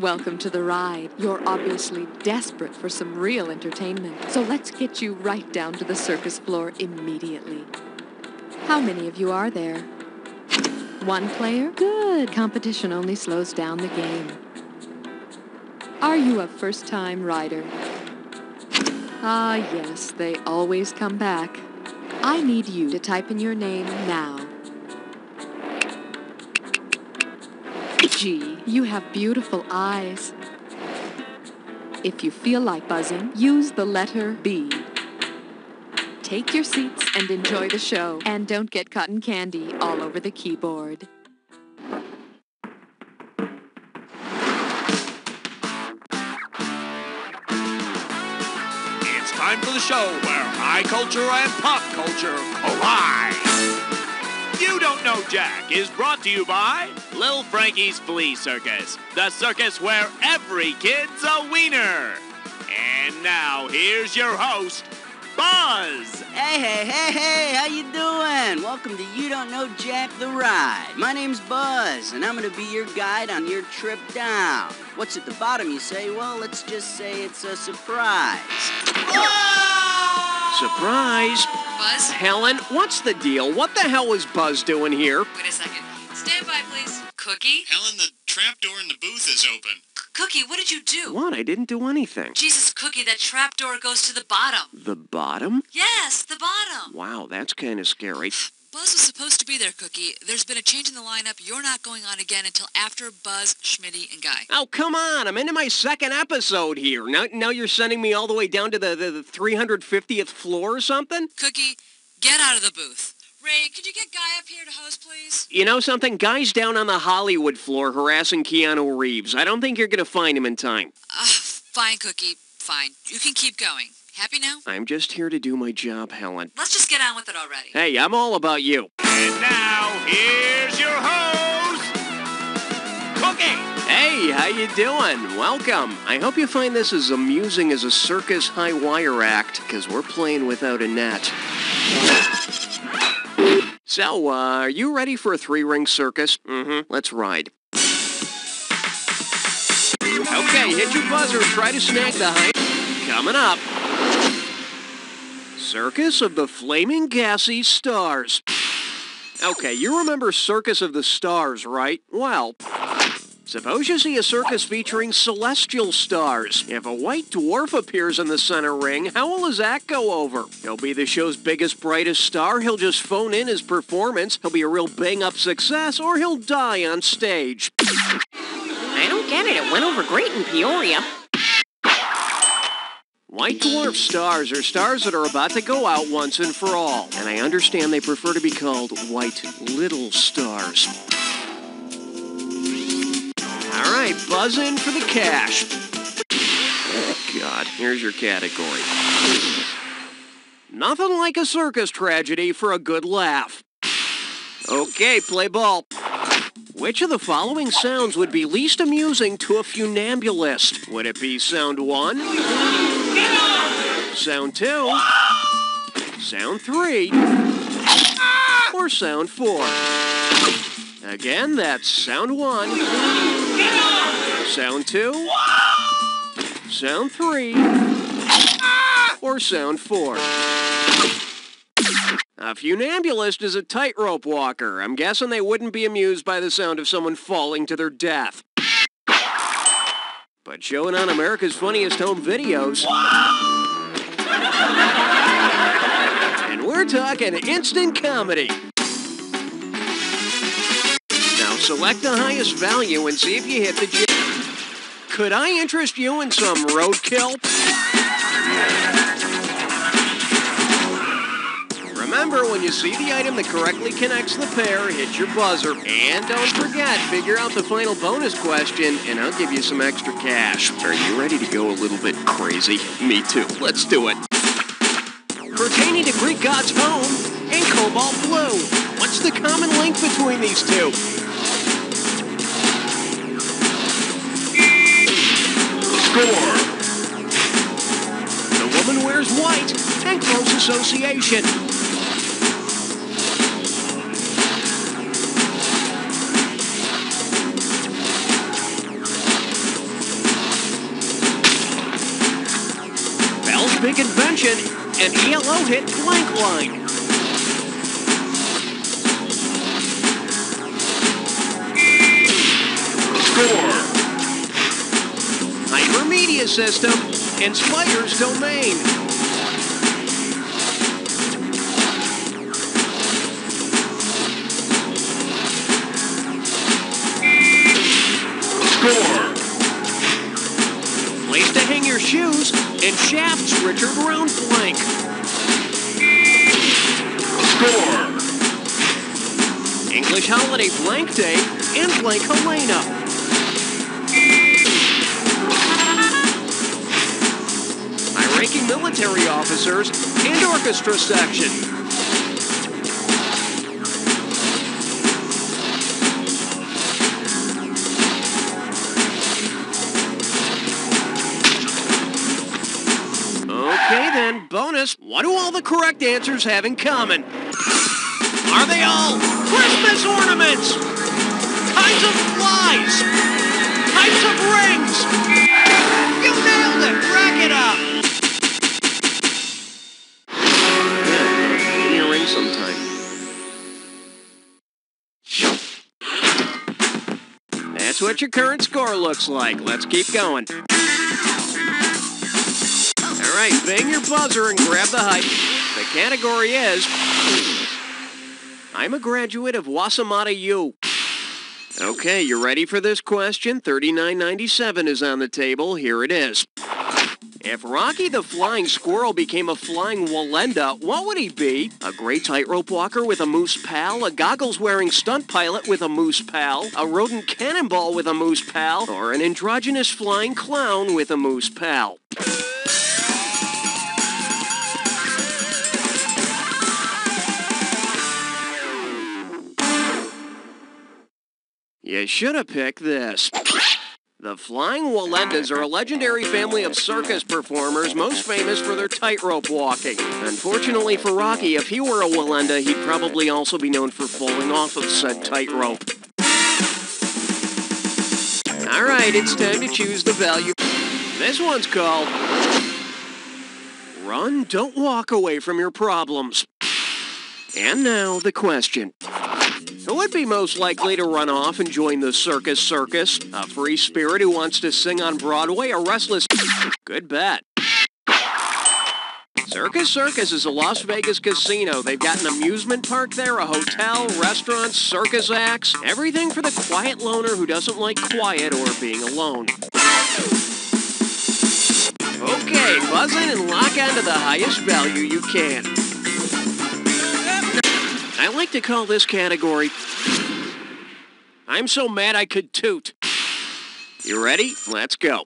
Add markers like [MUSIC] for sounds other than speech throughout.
Welcome to the ride. You're obviously desperate for some real entertainment, so let's get you right down to the circus floor immediately. How many of you are there? One player? Good. Competition only slows down the game. Are you a first-time rider? Ah, yes, they always come back. I need you to type in your name now. Gee, you have beautiful eyes. If you feel like buzzing, use the letter B. Take your seats and enjoy the show. And don't get cotton candy all over the keyboard. It's time for the show where high culture and pop culture collide. You Don't Know Jack is brought to you by Lil Frankie's Flea Circus, the circus where every kid's a wiener. And now, here's your host, Buzz. Hey, hey, hey, hey, how you doing? Welcome to You Don't Know Jack the Ride. My name's Buzz, and I'm gonna be your guide on your trip down. What's at the bottom, you say? Well, let's just say it's a surprise. Surprise! Buzz? Helen, what's the deal? What the hell is Buzz doing here? Wait a second. Stand by, please. Cookie? Helen, the trapdoor in the booth is open. C- Cookie, what did you do? What? I didn't do anything. Jesus, Cookie, that trap door goes to the bottom. The bottom? Yes, the bottom. Wow, that's kind of scary. Buzz was supposed to be there, Cookie. There's been a change in the lineup. You're not going on again until after Buzz, Schmitty, and Guy. Oh, come on. I'm into my second episode here. Now, now you're sending me all the way down to the, the, the 350th floor or something? Cookie, get out of the booth. Ray, could you get Guy up here to host, please? You know something? Guy's down on the Hollywood floor harassing Keanu Reeves. I don't think you're going to find him in time. Uh, fine, Cookie. Fine. You can keep going. Happy now? I'm just here to do my job, Helen. Let's just get on with it already. Hey, I'm all about you. And now, here's your host, Cookie. Hey, how you doing? Welcome. I hope you find this as amusing as a circus high wire act, because we're playing without a net. So, uh, are you ready for a three-ring circus? Mm-hmm. Let's ride. Okay, hit your buzzer. Try to snag the high. Coming up. Circus of the Flaming Gassy Stars. Okay, you remember Circus of the Stars, right? Well, Suppose you see a circus featuring celestial stars. If a white dwarf appears in the center ring, how will his act go over? He'll be the show's biggest, brightest star, he'll just phone in his performance, he'll be a real bang-up success, or he'll die on stage. I don't get it. It went over great in Peoria. White dwarf stars are stars that are about to go out once and for all, and I understand they prefer to be called white little stars. All right, buzz in for the cash. Oh, God, here's your category. Nothing like a circus tragedy for a good laugh. Okay, play ball. Which of the following sounds would be least amusing to a funambulist? Would it be sound one? Sound two? Sound three? Or sound four? Again, that's sound one. Sound two? Sound three? Or sound four? A funambulist is a tightrope walker. I'm guessing they wouldn't be amused by the sound of someone falling to their death. But showing on America's Funniest Home Videos. And we're talking instant comedy. Now select the highest value and see if you hit the j. Could I interest you in some roadkill? You see the item that correctly connects the pair, hit your buzzer. And don't forget, figure out the final bonus question, and I'll give you some extra cash. Are you ready to go a little bit crazy? Me too. Let's do it. Pertaining to Greek god's home and cobalt blue. What's the common link between these two? Score! The woman wears white and close association. Bell's big invention, an ELO hit blank line. Score! Hypermedia system and Spider's domain. Score! And Shaft's Richard Round blank. Score! English holiday blank day and blank Helena. Military officers and orchestra section. Bonus. What do all the correct answers have in common? Are they all Christmas ornaments? Kinds of flies? Types of rings? You nailed it! Rack it up! Yeah, give me a ring sometime. That's what your current score looks like. Let's keep going. All right, bang your buzzer and grab the height. The category is I'm a graduate of Wasamata U. Okay, you ready for this question? 3997 is on the table. Here it is. If Rocky the Flying Squirrel became a flying Wallenda, what would he be? A great tightrope walker with a moose pal? A goggles-wearing stunt pilot with a moose pal? A rodent cannonball with a moose pal? Or an androgynous flying clown with a moose pal? You should have picked this. The Flying Wallendas are a legendary family of circus performers most famous for their tightrope walking. Unfortunately for Rocky, if he were a Wallenda, he'd probably also be known for falling off of said tightrope. Alright, it's time to choose the value. This one's called Run, Don't Walk Away from Your Problems. And now, the question. Who would be most likely to run off and join the circus circus? A free spirit who wants to sing on Broadway? A restless... Good bet. Circus Circus is a Las Vegas casino. They've got an amusement park there, a hotel, restaurants, circus acts, everything for the quiet loner who doesn't like quiet or being alone. Okay, buzz in and lock onto the highest value you can. I like to call this category I'm so mad I could toot. You ready? Let's go.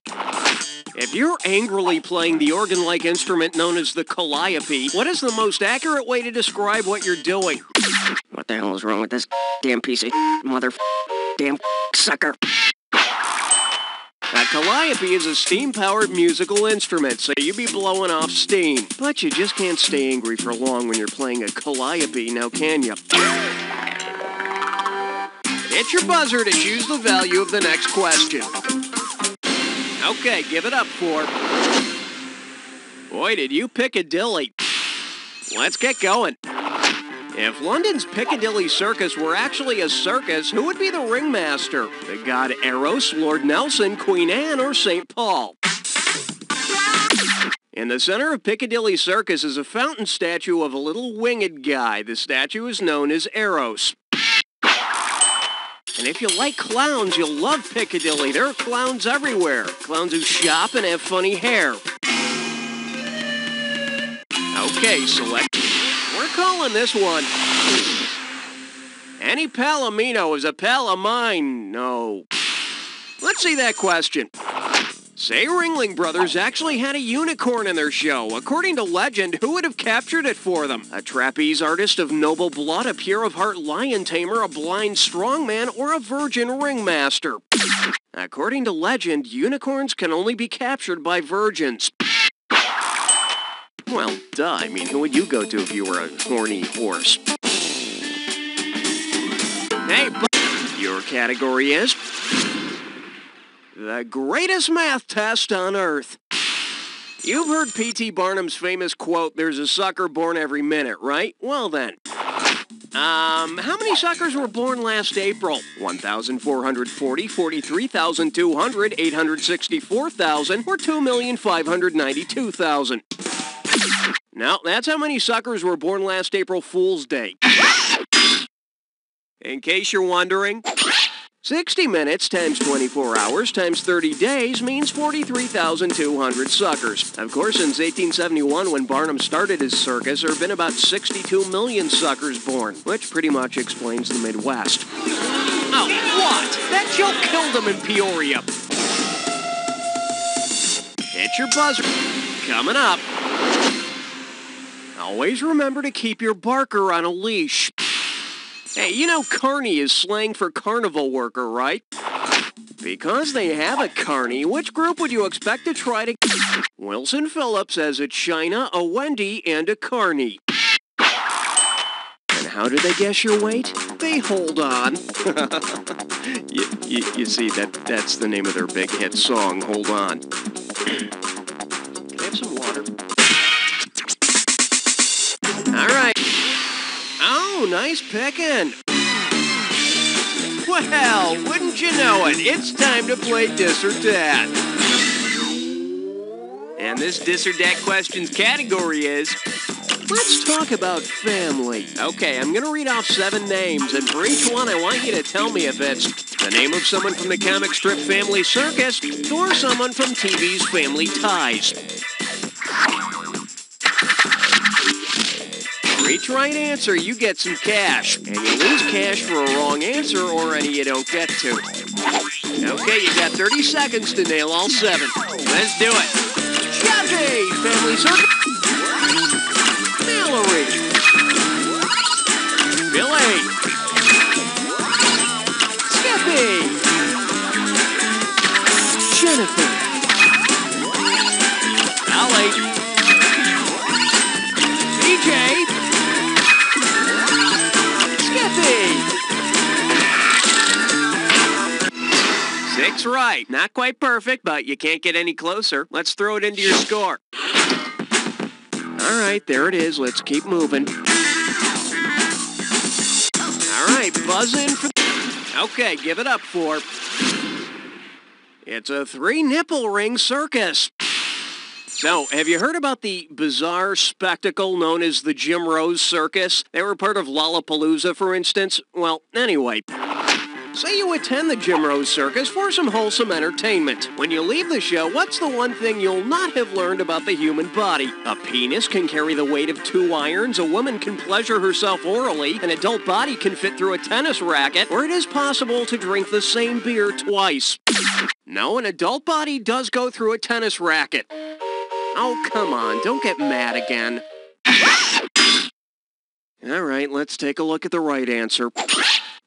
If you're angrily playing the organ-like instrument known as the calliope, what is the most accurate way to describe what you're doing? What the hell is wrong with this damn piece of mother damn sucker? A calliope is a steam-powered musical instrument, so you be blowing off steam. But you just can't stay angry for long when you're playing a calliope, now can you? Hit your buzzer to choose the value of the next question. Okay, give it up for... Boy, did you Piccadilly. Let's get going. If London's Piccadilly Circus were actually a circus, who would be the ringmaster? The god Eros, Lord Nelson, Queen Anne, or St. Paul? In the center of Piccadilly Circus is a fountain statue of a little winged guy. The statue is known as Eros. And if you like clowns, you'll love Piccadilly. There are clowns everywhere. Clowns who shop and have funny hair. Okay, select. We're calling this one. Any palomino is a pal of mine. No. Let's see that question. Say Ringling Brothers actually had a unicorn in their show. According to legend, who would have captured it for them? A trapeze artist of noble blood, a pure of heart lion tamer, a blind strongman, or a virgin ringmaster? According to legend, unicorns can only be captured by virgins. Well, duh. I mean, who would you go to if you were a horny horse? Hey, your category is the greatest math test on earth. You've heard P.T. Barnum's famous quote, there's a sucker born every minute, right? Well then. Um, how many suckers were born last April? 1,440, 43,200, 864,000, or 2,592,000? No, that's how many suckers were born last April Fool's Day. In case you're wondering, 60 minutes times 24 hours times 30 days means 43,200 suckers. Of course, since 1871, when Barnum started his circus, there have been about 62 million suckers born, which pretty much explains the Midwest. Oh, what? That joke killed him in Peoria. Hit your buzzer. Coming up. Always remember to keep your barker on a leash. Hey, you know carny is slang for carnival worker, right? Because they have a carny, which group would you expect to try to... Wilson Phillips has a Chynna, a Wendy, and a carny. And how do they guess your weight? They hold on. [LAUGHS] you, you, you see, that that's the name of their big hit song, Hold On. [CLEARS THROAT] Oh, nice picking. Well, wouldn't you know it? It's time to play Dis or Dat. And this Dis or Dat questions category is Let's talk about family. Okay, I'm gonna read off seven names, and for each one, I want you to tell me if it's the name of someone from the comic strip Family Circus or someone from TV's Family Ties. Each right answer, you get some cash, and you lose cash for a wrong answer or any you don't get to. Okay, you got 30 seconds to nail all seven. Let's do it. Jackie, Family Circus. Mallory. Billy. Skippy. Jennifer. Six right. Not quite perfect, but you can't get any closer. Let's throw it into your score. All right, there it is. Let's keep moving. All right, buzz in for... Okay, give it up for... It's a three-nipple ring circus. So, have you heard about the bizarre spectacle known as the Jim Rose Circus? They were part of Lollapalooza, for instance. Well, anyway, Say you attend the Jim Rose Circus for some wholesome entertainment. When you leave the show, what's the one thing you'll not have learned about the human body? A penis can carry the weight of two irons, a woman can pleasure herself orally, an adult body can fit through a tennis racket, or it is possible to drink the same beer twice. No, an adult body does go through a tennis racket. Oh, come on, don't get mad again. All right, let's take a look at the right answer.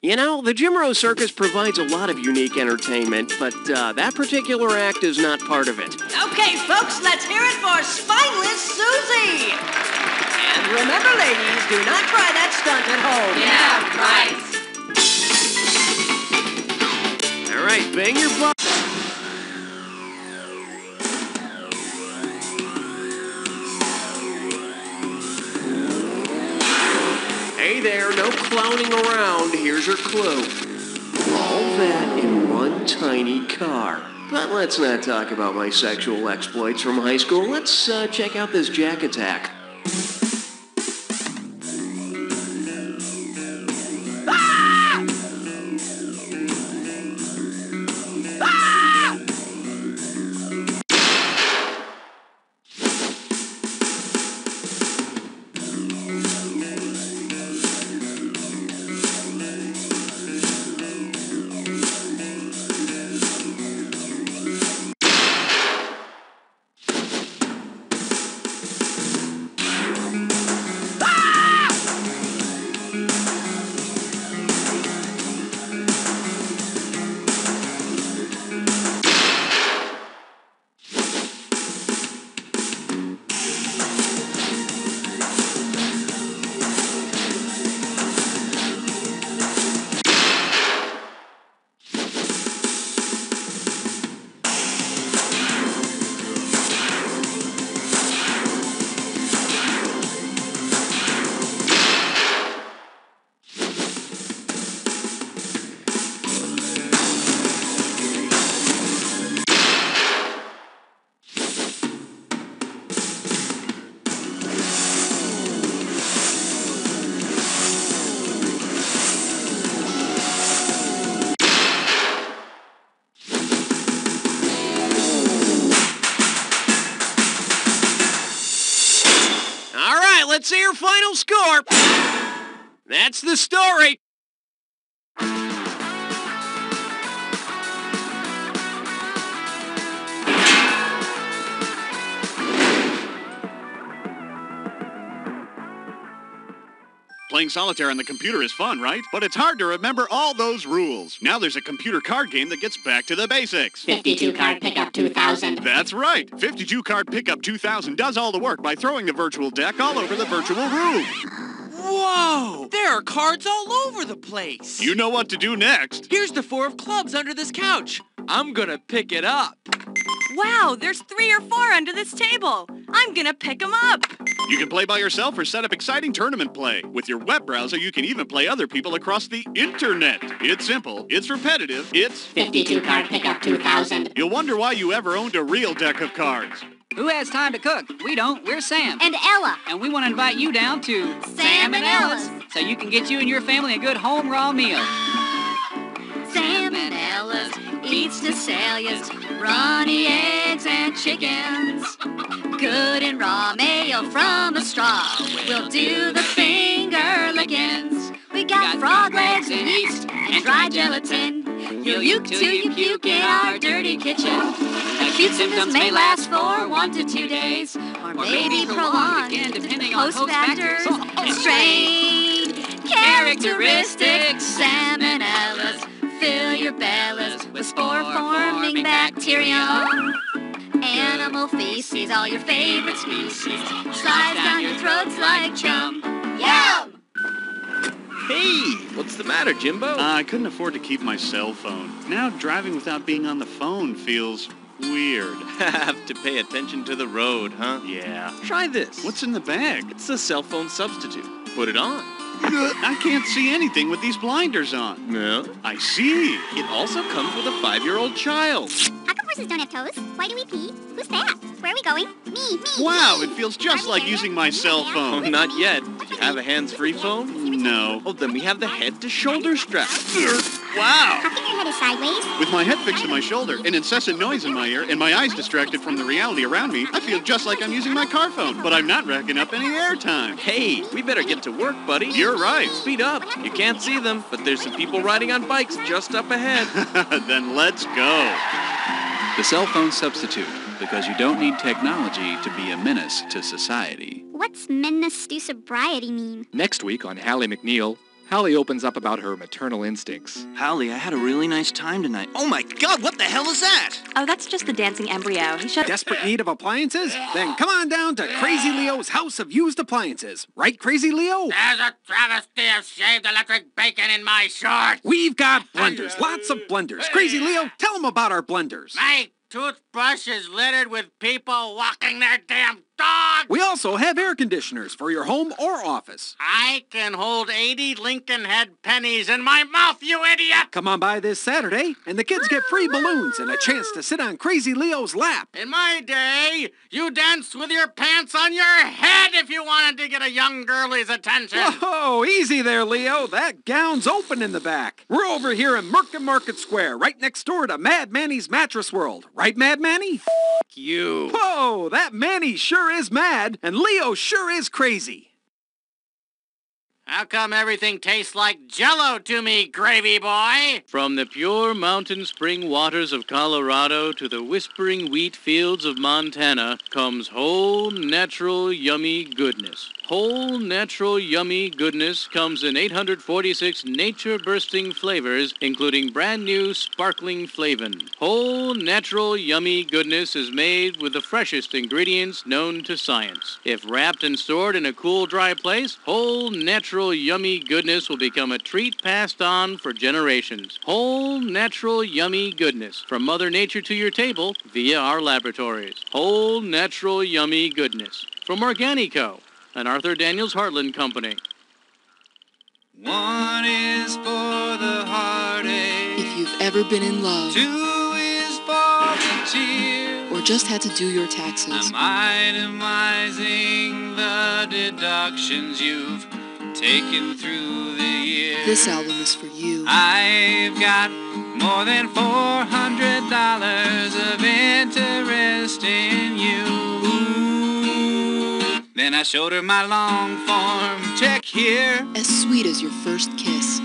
You know, the Jim Rose Circus provides a lot of unique entertainment, but uh, that particular act is not part of it. Okay, folks, let's hear it for Spineless Susie. And remember, ladies, do not try that stunt at home. Yeah, right. All right, bang your butt. There, no clowning around. Here's your clue. All that in one tiny car. But let's not talk about my sexual exploits from high school. Let's uh, check out this Jack Attack. Let's your final score. That's the story. Playing solitaire on the computer is fun, right? But it's hard to remember all those rules. Now there's a computer card game that gets back to the basics. 52 card pickup 2000. That's right. 52 card pickup 2000 does all the work by throwing the virtual deck all over the virtual room. Whoa! There are cards all over the place. You know what to do next. Here's the four of clubs under this couch. I'm gonna pick it up. Wow, there's three or four under this table. I'm gonna pick them up. You can play by yourself or set up exciting tournament play. With your web browser, you can even play other people across the internet. It's simple, it's repetitive, it's 52 card pickup 2000. You'll wonder why you ever owned a real deck of cards. Who has time to cook? We don't. We're Sam. And Ella. And we want to invite you down to Sam and Ella's. So you can get you and your family a good home raw meal. Sam and Ella's eats to Celia's runny eggs and chickens. Good and raw mayo from a straw. We'll do the finger lickings. We got frog legs and yeast and dry gelatin. You'll uke till you puke in our dirty kitchen. Acute symptoms may last for one to two days, or maybe prolonged again, depending on host host factors factors. and strain characteristics. Salmonellas fill your bellas with spore-forming bacteria. Animal feces, all your favorite species, slides down your throats like chum. Yum! Hey, what's the matter, Jimbo? Uh, I couldn't afford to keep my cell phone. Now driving without being on the phone feels weird. [LAUGHS] Have to pay attention to the road, huh? Yeah. Try this. What's in the bag? It's a cell phone substitute. Put it on. I can't see anything with these blinders on. No. I see. It also comes with a five-year-old child. How come horses don't have toes? Why do we pee? Who's that? Where are we going? Me, me. Wow, it feels just like using my cell phone. not yet. Do you have a hands-free phone? No. Oh, then we have the head-to-shoulder strap. Wow. How come your head is sideways? With my head fixed to my shoulder, an incessant noise in my ear, and my eyes distracted from the reality around me, I feel just like I'm using my car phone, but I'm not racking up any airtime. Hey, we better get to work, buddy. You're right. Speed up. You can't see them, but there's some people riding on bikes just up ahead. [LAUGHS] then let's go. The cell phone substitute, because you don't need technology to be a menace to society. What's menace to sobriety mean? Next week on Hallie McNeil, Hallie opens up about her maternal instincts. Hallie, I had a really nice time tonight. Oh my god, what the hell is that? Oh, that's just the dancing embryo. He should. Desperate need of appliances? Then come on down to Crazy Leo's House of Used Appliances. Right, Crazy Leo? There's a travesty of shaved electric bacon in my shorts. We've got blenders, lots of blenders. Crazy Leo, tell them about our blenders. My toothbrush is littered with people walking their damn dog. We also have air conditioners for your home or office. I can hold 80 Lincoln head pennies in my mouth, you idiot! Come on by this Saturday, and the kids get free balloons and a chance to sit on Crazy Leo's lap. In my day, you danced with your pants on your head if you wanted to get a young girlie's attention. Whoa, easy there, Leo. That gown's open in the back. We're over here in Merkin Market Square, right next door to Mad Manny's Mattress World. Right, Mad Manny? F you. Whoa, that Manny sure is mad, and Leo sure is crazy. How come everything tastes like jello to me, gravy boy? From the pure mountain spring waters of Colorado to the whispering wheat fields of Montana comes whole, natural, yummy goodness. Whole, natural, yummy goodness comes in 846 nature-bursting flavors, including brand new sparkling flavin. Whole, natural, yummy goodness is made with the freshest ingredients known to science. If wrapped and stored in a cool, dry place, whole, natural, yummy goodness will become a treat passed on for generations. Whole, natural, yummy goodness from Mother Nature to your table via our laboratories. Whole, natural, yummy goodness from Organico, an Arthur Daniels Heartland company. One is for the heartache. If you've ever been in love, Two is for the tears. or just had to do your taxes, I'm itemizing the deductions you've taken through the years. this album is for you. I've got more than four hundred dollars of interest Then I showed her my long form check here. As sweet as your first kiss.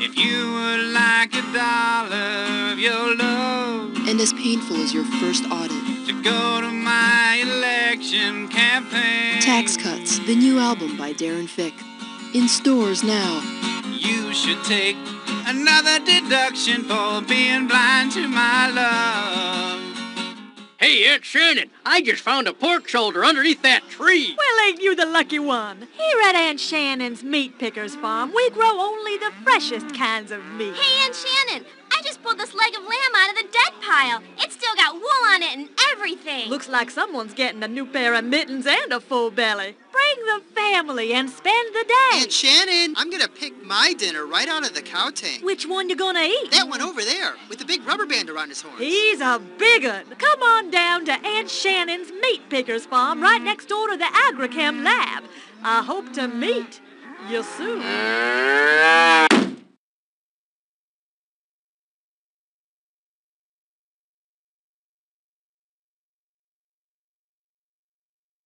If you would like a dollar of your love. And as painful as your first audit. To go to my election campaign. Tax Cuts, the new album by Darren Fick. In stores now. You should take another deduction for being blind to my love. Hey, Aunt Shannon, I just found a pork shoulder underneath that tree. Well, ain't you the lucky one? Here at Aunt Shannon's Meat Pickers Farm, we grow only the freshest kinds of meat. Hey, Aunt Shannon, I just pulled this leg of lamb out of the dead pile. It's still got wool on it and everything. Looks like someone's getting a new pair of mittens and a full belly. Bring the family and spend the day. Aunt Shannon, I'm gonna pick my dinner right out of the cow tank. Which one you gonna eat? That one over there, with the big rubber band around his horns. He's a big un. Come on down to Aunt Shannon's Meat Pickers Farm right next door to the Agrichem Lab. I hope to meet you soon.